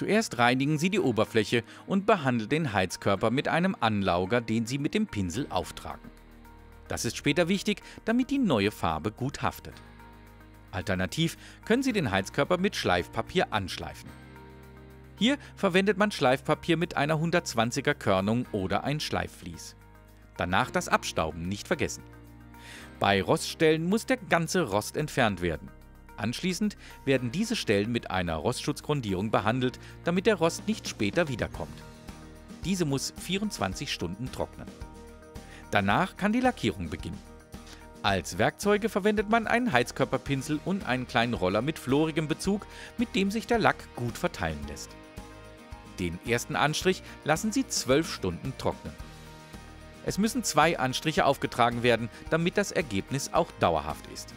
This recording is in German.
Zuerst reinigen Sie die Oberfläche und behandeln den Heizkörper mit einem Anlauger, den Sie mit dem Pinsel auftragen. Das ist später wichtig, damit die neue Farbe gut haftet. Alternativ können Sie den Heizkörper mit Schleifpapier anschleifen. Hier verwendet man Schleifpapier mit einer 120er Körnung oder ein Schleifvlies. Danach das Abstauben nicht vergessen. Bei Roststellen muss der ganze Rost entfernt werden. Anschließend werden diese Stellen mit einer Rostschutzgrundierung behandelt, damit der Rost nicht später wiederkommt. Diese muss 24 Stunden trocknen. Danach kann die Lackierung beginnen. Als Werkzeuge verwendet man einen Heizkörperpinsel und einen kleinen Roller mit florigem Bezug, mit dem sich der Lack gut verteilen lässt. Den ersten Anstrich lassen Sie 12 Stunden trocknen. Es müssen zwei Anstriche aufgetragen werden, damit das Ergebnis auch dauerhaft ist.